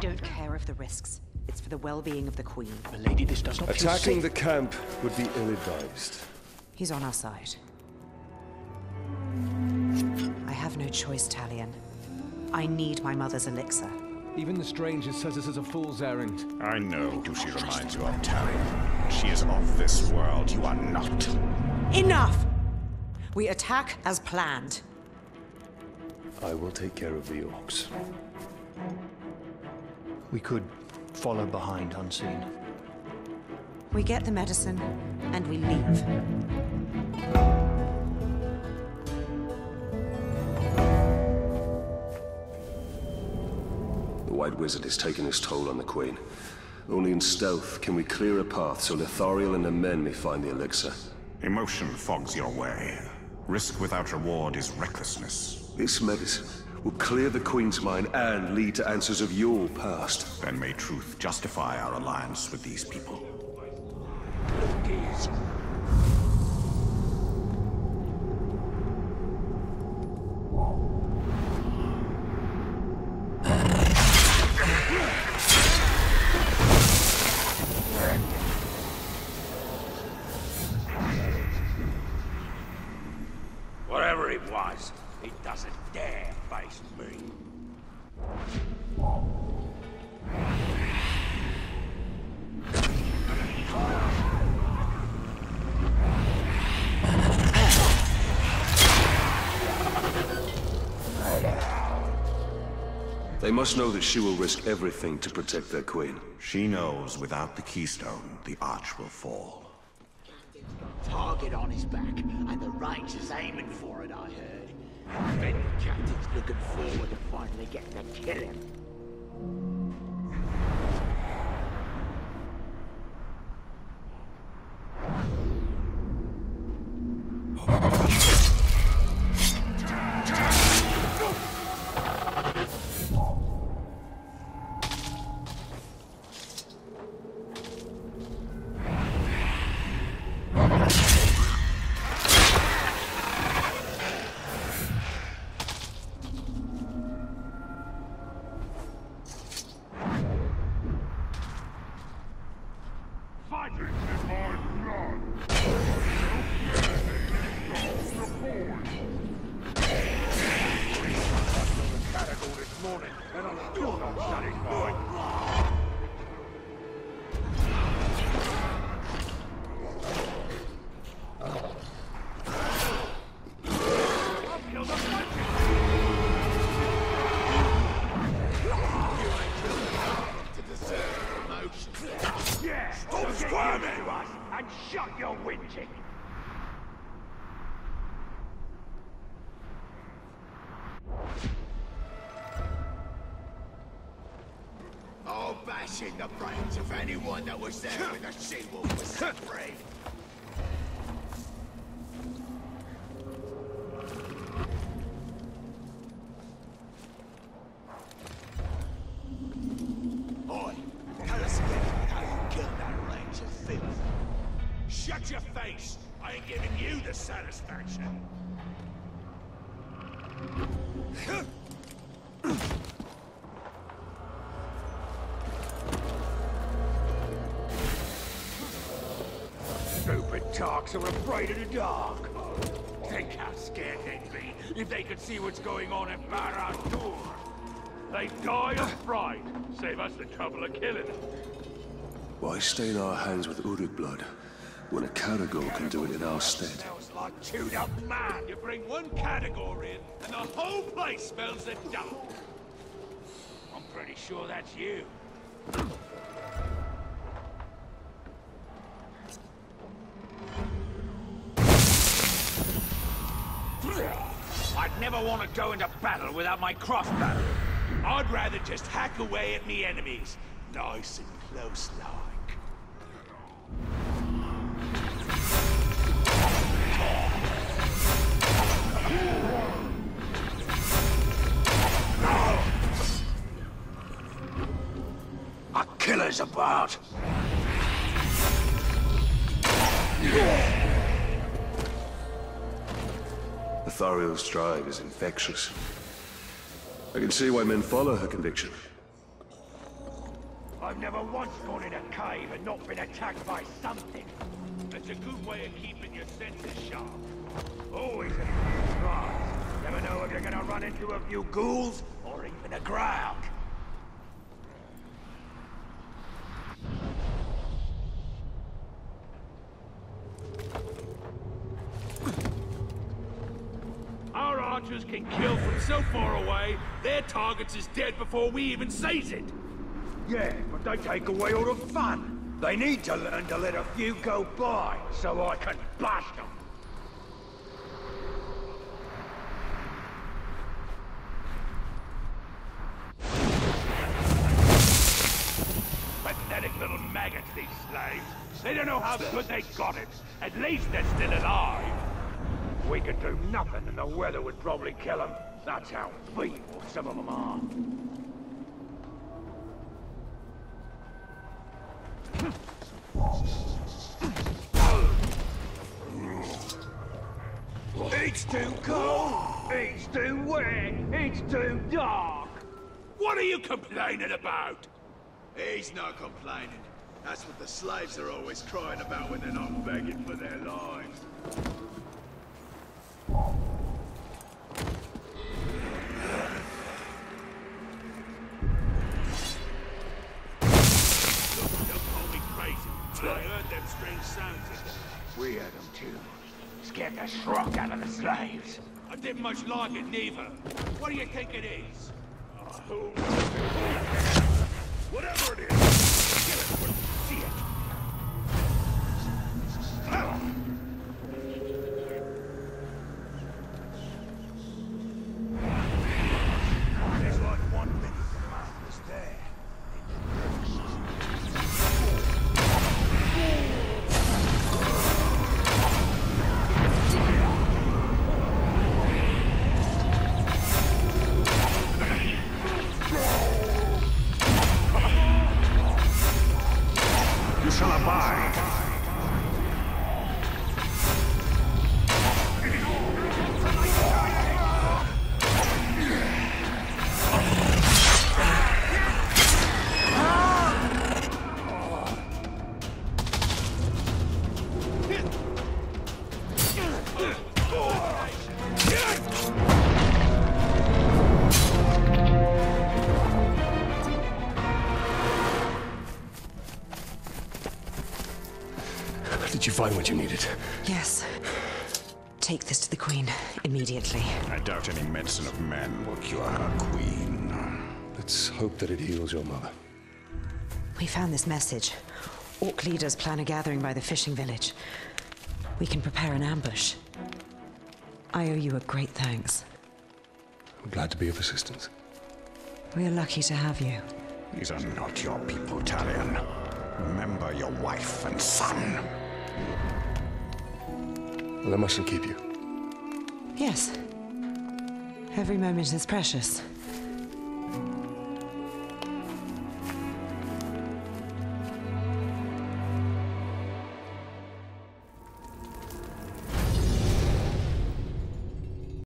don't care of the risks. It's for the well-being of the Queen. Milady, this does not feel Attacking the camp would be ill-advised. He's on our side. I have no choice, Talion. I need my mother's elixir. Even the stranger says this is a fool's errand. I know who she reminds you of, Talion. She is of this world. You are not. Enough! We attack as planned. I will take care of the orcs. We could follow behind unseen. We get the medicine, and we leave. The White Wizard has taken his toll on the Queen. Only in stealth can we clear a path so Lithariel and her men may find the elixir. Emotion fogs your way. Risk without reward is recklessness. This medicine will clear the Queen's mind and lead to answers of your past. Then may truth justify our alliance with these people. They must know that she will risk everything to protect their Queen. She knows without the keystone, the arch will fall. Target on his back, and the Ranger's aiming for it, I heard. Bet the Captain's looking forward to finally getting to kill him. In the brains of anyone that was there when the she-wolf was set free. Boy, tell us again how you killed that ranger filth. Shut your face! I ain't giving you the satisfaction. Talks are afraid of the dark. Think how scared they'd be if they could see what's going on at Barad-dûr. They'd die of fright. Save us the trouble of killing them. Why stain our hands with Uruk blood when a Caragor can do it in our stead? Smells like chewed up man. You bring one Caragor in, and the whole place smells of dark. I'm pretty sure that's you. Never want to go into battle without my crossbow. I'd rather just hack away at me enemies, nice and close like. A killer's about. Lithariel's drive is infectious. I can see why men follow her conviction. I've never once gone in a cave and not been attacked by something. That's a good way of keeping your senses sharp. Always a surprise. Never know if you're gonna run into a few ghouls or even a Graug. Archers can kill from so far away, their targets is dead before we even seize it. Yeah, but they take away all the fun. They need to learn to let a few go by, so I can bash them. Pathetic little maggots, these slaves. They don't know how good they got it. At least they're still alive. We could do nothing and the weather would probably kill them. That's how feeble some of them are. It's too cold, it's too wet, it's too dark. What are you complaining about? He's not complaining. That's what the slaves are always crying about when they're not begging for their lives. We heard them too. Scared the shrock out of the slaves. I didn't much like it neither. What do you think it is? Uh, Whatever You shall abide. Find what you needed? Yes. Take this to the Queen immediately. I doubt any medicine of men will cure her queen. Let's hope that it heals your mother. We found this message. Orc leaders plan a gathering by the fishing village. We can prepare an ambush. I owe you a great thanks. I'm glad to be of assistance. We are lucky to have you. These are not your people, Talion. Remember your wife and son. Well, I mustn't keep you. Yes. Every moment is precious.